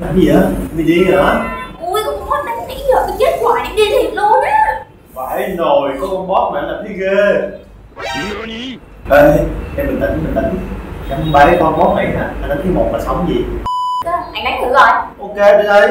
làm gì vậy mày đi hả Ui, con boss đánh nãy giờ tôi chết hoài đi thiệt luôn á. Phải nồi có con boss mà anh làm thấy ghê. Ê em bình tĩnh bình tĩnh. Em bay con boss này nè anh đánh thứ một là sống gì? Anh đánh thử rồi. Ok đi đây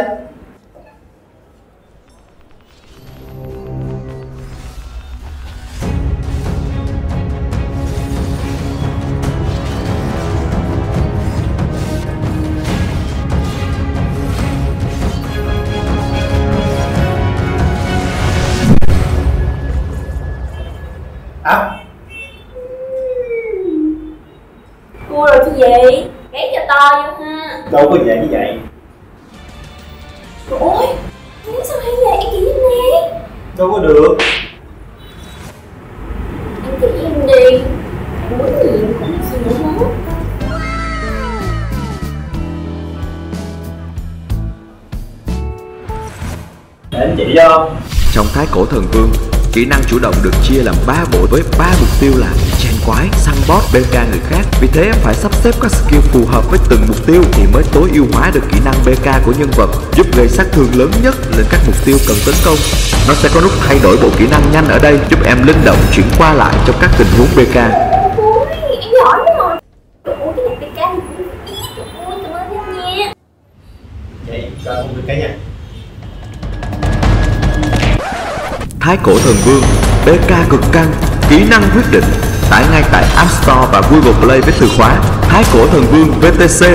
Cua rồi chứ gì? Gáy cho to vô ha. Đâu có vậy như vậy. Trời ơi Nếu sao hay vậy? Em chỉ em nè đâu có được. Em chỉ em đi. Em muốn gì em cũng gì nữa hết. Để anh chỉ cho. Trong thái cổ thần vương, kỹ năng chủ động được chia làm 3 bộ với 3 mục tiêu là quái, săn boss, BK người khác. Vì thế em phải sắp xếp các skill phù hợp với từng mục tiêu thì mới tối ưu hóa được kỹ năng BK của nhân vật, giúp gây sát thương lớn nhất lên các mục tiêu cần tấn công. Nó sẽ có nút thay đổi bộ kỹ năng nhanh ở đây giúp em linh động chuyển qua lại trong các tình huống BK. Em giỏi quá rồi nha vậy nha Thái cổ thần vương, BK cực căng, kỹ năng quyết định. Tải ngay tại App Store và Google Play với từ khóa Thái cổ thần vương VTC